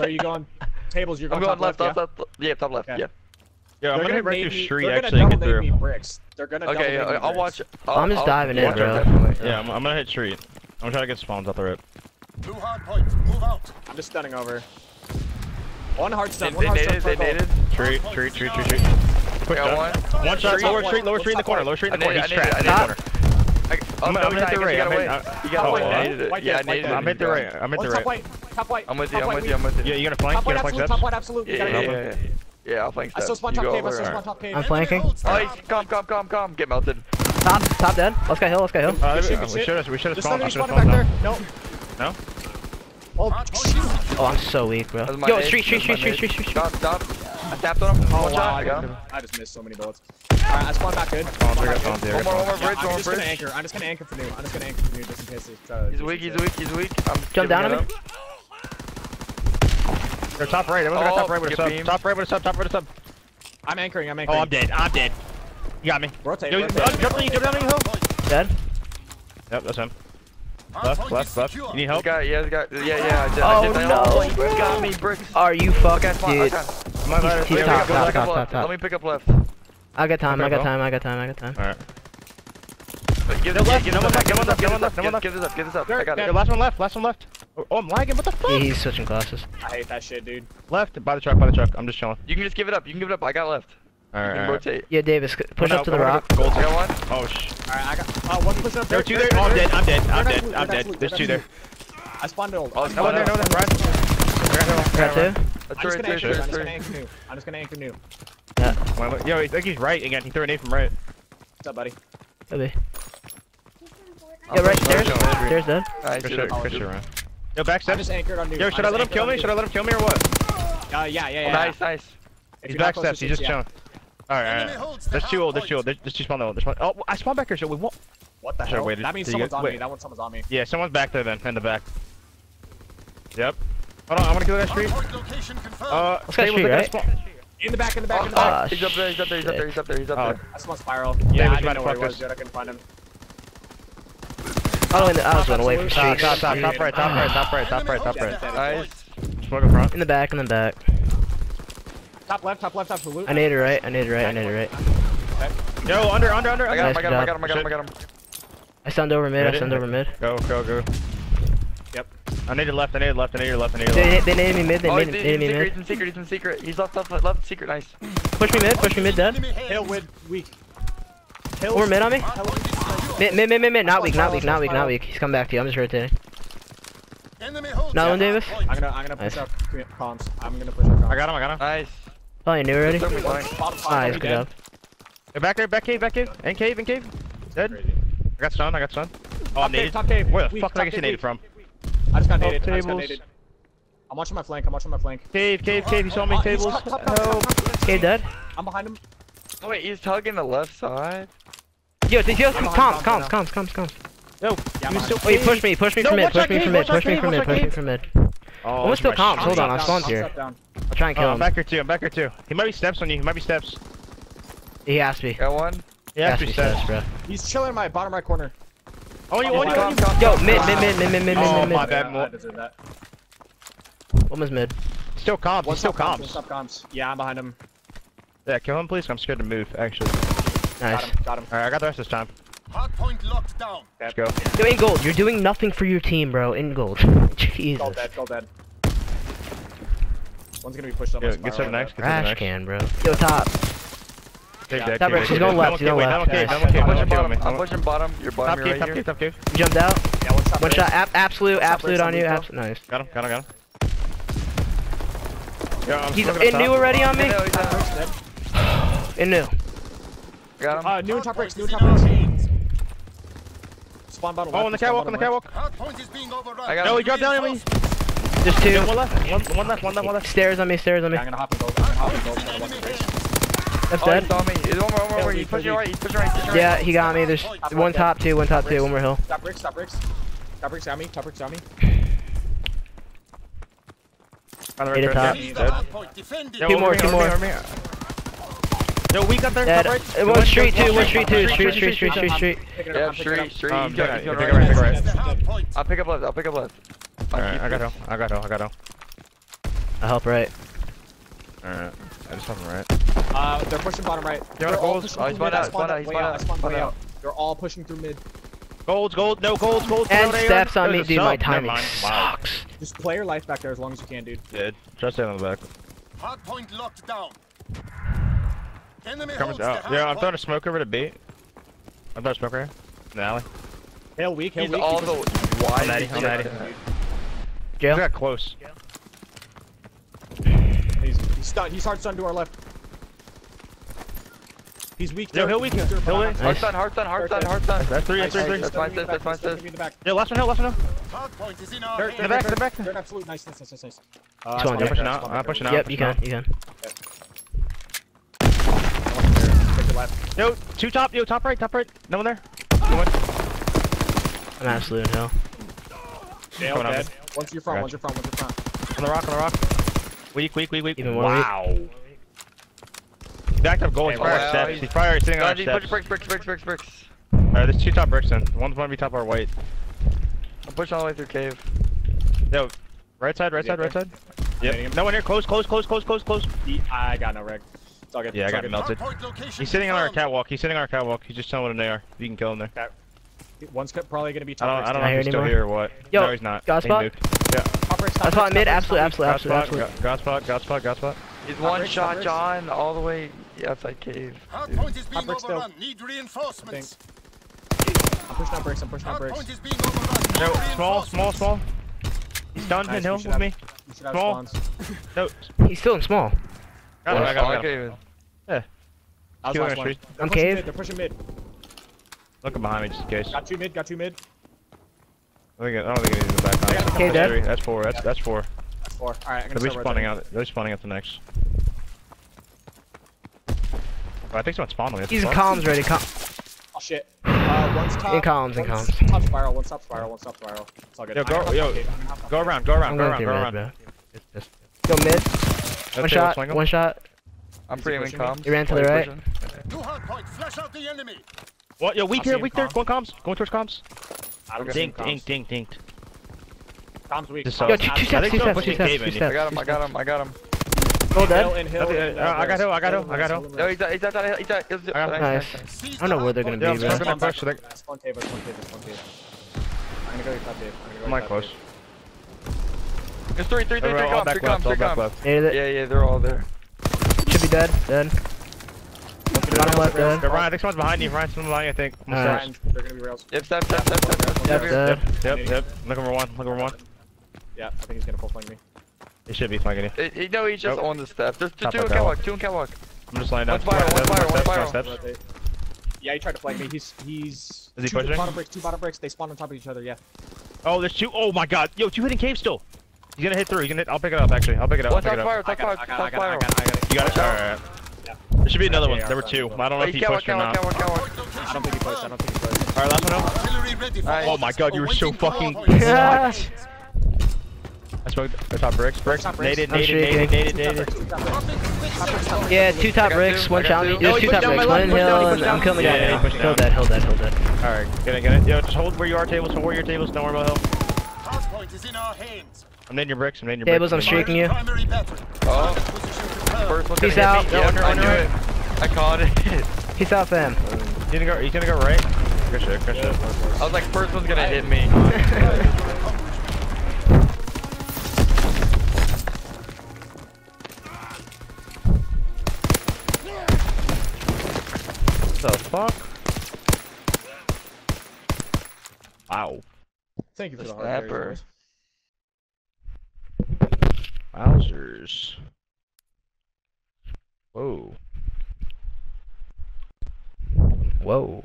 So are you going tables? You're going, I'm going left, left, yeah? left, yeah, top left, okay. yeah. Yeah, I'm gonna, gonna wreck your street actually and get through. Bricks. They're gonna okay, double I'll, I'll watch. I'll, I'm just I'll, diving in, bro. Yeah, I'm, I'm, gonna hit street. I'm trying to get spawns out the rip. Two hard points. Move out. I'm just stunning over. One hard stun. One hard stun. They naded. Tree, tree, tree, tree, tree. Quick one. One shot. Lower street. Lower street in the corner. Lower street in the corner. He's trapped. I, oh, I'm, no, I'm at the ray. I'm at. You got. Yeah, I needed it. I'm at the ray. I'm at the ray. Top white. Top white. I'm with you. I'm with you. I'm with you. Yeah, you gonna flank? You gonna flank steps? Top white absolute. Yeah, yeah, yeah. Yeah, I'll flank steps. I still spawn top cave. I still spawn top cave. I'm flanking. Oh, come, come, come. calm. Get melted. Top, top dead. Let's go hill. Let's go hill. Uh, we should have. We should have spawned. Just let me spawn back there. No. No. Oh, oh, I'm so weak, bro. Yo, street, street, street, street, street, street. Stop, stop. I tapped on him. Oh, Watch wow, out. I, got I just missed so many bullets. Alright, I spawned back good. Spawned back good. One more, one more bridge, yeah, one more bridge. I'm just gonna anchor. I'm just gonna anchor for new. I'm just gonna anchor for new just in case it's, uh, He's weak, he's weak, he's weak. I'm Jump down on him. They're top right. Everyone's oh, got top oh, right with a sub. Beam. Top right with a sub, top right with a sub. I'm anchoring, I'm oh, anchoring. Oh, I'm dead. I'm dead. You got me. Rotate, rotate. Oh, jump down, jump down, you help. Dead. Yep, that's him. Left, left, left. You need help? This guy, yeah, this guy, yeah, yeah. I did, oh, I did, no. He got me, Bricks. Are you fucking dude? I'm. He's, he's top, top, top, top, top. Let me pick up left. I got time, I got time, I got time, I got time. Alright. Give the left, give one left, give one left, give one left, give one left. Give this up, give this up. I got it. Last one left, last one left. Oh, oh I'm lagging, what the fuck? He's switching glasses. I hate that shit, dude. Left, by the truck, by the truck. I'm just chilling. You can just give it up, you can give it up. I got left. Alright. Right. rotate. Yeah, Davis, push oh, up no, to the rock. Gold I got one. Oh, sh. Alright, I got. Oh, one push up there. There are two there. Oh, I'm dead. I'm dead. I'm dead. I'm dead. There's two there. I spawned old. Oh, no one there, no one there. Run. Got two. I'm just, gonna anchor, new. I'm. Yeah. Yo, I think he's right again. He threw an A from right. What's up, buddy? Maybe. Yeah, right stairs. Stairs dead. Alright, Chris, Chris, Yo, back steps. Yo, should I let him kill me? Should I let him kill me or what? Uh, yeah, yeah, yeah. nice, nice. He's back steps. He's just chilling. Alright, alright. There's two old. There's two old. There's two spawn old. Oh, I spawned back here, Should we won't. What the hell? That means someone's on me. That one's someone's on me. Yeah, someone's back there then, in the back. Yep. Hold on, I wanna kill that street. Uh, Let's get street, right? In the back, in the back, oh, in the ah, back. Uh, he's up there, he's up there, he's up there, he's up there, he's up oh. there. That's my spiral. Yeah, I didn't know where he was, dude. I couldn't find him. Oh, and I was going away from street. Top, top, top right, top right, top right, top right, top right. Nice. Smoke in front. In the back, in the back. Top left, top left, top loot. I need it right, I need it right, I need it right. Yo, under, under, under. I got him, I got him, I got him, I got him. I sound over mid, I sound over mid. Go, go, go. Yep. I need it left, I need it left, I need it left, I need it left. They, they needed me mid, they oh, made it, me mid. He's in secret, he's in secret, he's left, left, left, secret, nice. Push me mid, push me mid, dead. Hill, mid, weak. Hill. Or mid on me. Mid, mid, mid, mid, mid, not weak, not weak, not weak, not weak. He's coming back to you, I'm just rotating. Another one, Davis? I'm gonna, I'm gonna push nice. up comms. I'm gonna push up comms. I got him, I got him. Nice. Oh, you knew already? Nice, good job. They're back there, back cave, back cave, and cave, and cave. Dead. I got stunned, I got stunned. Oh, I'm naded. Where the fuck did I get you naded from? I just got naded. I just got naded. I'm watching my flank. I'm watching my flank. Cave, cave, cave. Oh, he's on me. Tables. Help. Dead. I'm behind him. Oh, wait, he's tugging the left side. Yo, did you comms, comms, comms, comms, comms. Yo, yeah, you still wait, push me, push me no, from mid, push me from mid, push me from mid, push me from mid. Oh, I'm still comms, hold on, I spawned spawn here. I'll try and kill him. I'm back here too, I'm back here too. He might be steps on you, he might be steps. He asked me. Got one? Yeah, he asked me steps, bro. He's chilling in my bottom right corner. On you, on you, on you. Yo, mid, mid, mid, mid, mid, mid, mid, mid. Oh, my bad. I deserve that. Woman's mid. Still comms, he's still comms. Stop comms. Yeah, I'm behind him. Yeah, kill him please, I'm scared to move, actually. Nice. Got him, got him. Alright, I got the rest this time. Hardpoint locked down. Let's go. Yo, in gold, you're doing nothing for your team, bro. In gold. Jesus. All dead, all dead. One's gonna be pushed up. Yo, get some next, get next. Trash can, bro. Yo, top cave, yeah. Top she's going left, she's going left. Cave, okay, I'm pushing bottom, I'm pushing bottom. Your bottom, top cave, top cave, top cave. Jumped out. Yeah, one shot. Absolute, absolute on you, nice. Got him, got him, got him. He's in new already on me? In new. Got him. Uh, new and top bricks, new and top bricks. Spawn bottom oh, on the catwalk, on the catwalk. I got no, he dropped down on me. There's two. One left, one, one left, one left, one left. Stairs on me, stairs on me. I'm gonna hop and go. I'm gonna hop and go. That's Oh, he dead. saw me. He's one more, one more, Yeah, He's we- pushing right. He's pushing right. He's pushing right. Yeah, he got me. There's one top two, one top two, one more hill. Top bricks, top bricks. Top bricks got me, top bricks got me. On the right, top. yeah, Seize he's the dead. hard point. Defend it. Yo, Two more, me, two over me, more. over me. Yo, weak up there. Dead. right. Uh, One street two, one street two, street, street, street, street, street. Yeah, I'm picking it street, up. street. Um, He's going, yeah, he's going pick it right. right, pick it right. Seize the hard point. I'll pick up left. I'll pick up left. Alright, I got this. hill. I got hill. I got hill. I help right. Alright. I just have him right. Uh, they're pushing bottom right. Yeah, They're all goals. pushing Oh, through he's mid. spun I spawned out, he's way spun out. I spawned way out. out. They're all pushing through mid. Golds, gold, no golds, golds. And steps on me, There's a dude. My timing sucks. Just play your life back there as long as you can, dude. Did. Just stay on the back. Hard point locked down. Enemy Coming holds the down. Yeah, I'm throwing a smoke over to B. I'm throwing a smoke right here. In the alley. Hail weak, hail He's weak. all keep the pushing. wide. I'm natty, I'm natty. He Jail. got close. He's, he's stunned. He's hard stunned to our left. He's weak. Yo, he'll weak, he'll but weak. not- Hard stun, hard stun, hard stun, hard stun. That's three, that's three, three, That's fine, Stunning in the that's back, fine, that's in the back. Yo, last one, hill, last one, hill. Hard point is in our Dirt, hands. back, dirt, to the back. dirt, dirt, absolute. Nice, nice, nice, nice, nice. Uh, I'm pushing out, I'm pushing out. Yep, you can. You can. Take. Yo, two top, yo, top right, top right. No one there. No one. I'm absolute in hell. Nail Coming up. dead. One's to your front, one's your front, one's your front. On the rock, on the rock. Weak, weak, weak, weak. Even more weak. wow. He backed up gold. He's Hey, probably wow, steps. he's- He's probably sitting on our steps. push bricks, bricks, bricks, bricks, bricks. Alright, there's two top bricks then. One's gonna be top our white. I'm pushing all the way through cave. Yo, right side, right Yeah, side, right there. side. Hitting Yep. No one here. Close, close, close, close, close, close. I got no reg. It's all good. Yeah, I got all good. melted. Hard point location He's sitting on our catwalk. He's sitting on our catwalk. He's just telling what they are. You can kill him there. One's co- probably gonna be I don't, I don't too. know if he's hear still here or what. Yo, no, he's not. got He spot? Yeah. Top bricks, top I saw mid. top Absolute, bricks, absolute, God absolute, absolute. God- God spot, God spot, God spot. He's Top one bricks, shot top. John all the way outside cave. Hard dude. point is being bricks overrun. Need reinforcements. I'm pushing out bricks, I'm pushing out bricks. point is being overrun. No, small, small, small. He's done Nice, in hill with have- me. Have Small. No, He's still in small. got him, oh, I Oh, got him, I I got him. gave it. That was Killing last our one. street. They're I'm pushing cave. Mid, they're pushing mid. Looking behind me just in case. Got two mid, got two mid. Think I don't think he's in the back. I Okay, That's dead. three. That's four. That's that's four. That's four. Alright, I'm They'll be spawning rotating. out. They're spawning out the next. Oh, I think someone spawned on me. He's in columns ready. Com Oh shit. Uh, one's top. In columns, in one's columns. Top spiral, one's top spiral, one's top spiral. It's all good. Yo, go- can hop yo, top cave, I can hop top Go around, go around, I'm go around, through go mid, around. bro. Just- just- Go mid. That's One it, shot. One shot. I'm Is he free him pushing me? comms. He ran to the right. pushing. Two hard point. Flash out the enemy. What? Yo, weak I'll here, weak there. Going comms. Going towards comms. I don't see Dinked, comms. dinked, dinked, dinked. Comms weak. Just Comms so- Yo, two, not- two I steps, think two someone steps, two pushing steps, cave two in. I steps. got him, I got him, I got him. Go Hill dead. and hill. That's it. and, Uh, I got hill, I got hill, I got hill. hill. No, he's out, he's out, he's out, he's out. I got him. Nice, Nice. nice. Seize I don't know the where they're hard gonna point. Yeah, I'm be, still bro. gonna push. so they- That's one cave, that's one cave, that's one cave. I'm gonna go to your top cave. I'm gonna go I'm to like your close. top cave. There's three, three, three, They're three all comms, back three left, comms, all three back comms. left. Needed it. Yeah, yeah, they're all there. Should be dead. Dead. Bottom left dead. Ryan, I think someone's behind you. Ryan, someone's behind you, I think. I'm Alright. They're gonna be rails. Yep, step, step, step, step, step, Yep, Yep, yep. Look over one, look over one. Yeah, I think he's gonna full flank me. He should be flanking you. Eh, No, he's just Nope. on the step. There's two, two of in that catwalk, two in catwalk. I'm just laying down. One fire, one Steps, fire, one steps, fire. steps. Yeah, he tried to flank me. He's he's Is he two pushing? bottom bricks, two bottom bricks. They spawn on top of each other. Yeah. Oh, there's two. Oh my god. Yo, two hitting cave still. He's gonna hit through. He's gonna hit. I'll pick it up, actually. I'll pick it up. I'll One pick top it fire, up. top fire, I got top it, I got it, I fire. got got it. You got it? Alright. There should be another one. Yeah, There were two. I don't know if he pushed or not. catwalk, catwalk. Hard point location I don't think he pushed. I don't think he pushed. Alright, last one out. Artillery ready for Nice. Oh my god, you were so fucking. points. I smoked the top bricks. Bricks. Top bricks. Naded, I'm naded, naded, naded, naded. bricks, two top bricks. Yeah, two top bricks, one I shot two. There's two top bricks, one in hill, and I'm down. killing the Yeah, guy yeah, he now. pushed Hold that, hold that, hold that. Alright, get it, get it. Yo, just hold where you are, tables. Hold where your tables. Don't worry about hill. Hard is in our hands. I'm nading your bricks. I'm nading your bricks. Tables, I'm bricks. shaking you. Oh, Position first one's Peace gonna out. hit me. Yo, Yep, under, I knew it. it. I caught it. Peace out, fam. He's gonna go. He's gonna go right. Good shit. Good shit. I was like, first one's gonna hit me. What the fuck? Wow. Thank you for The the hard snapper. Wowzers. Whoa. Whoa.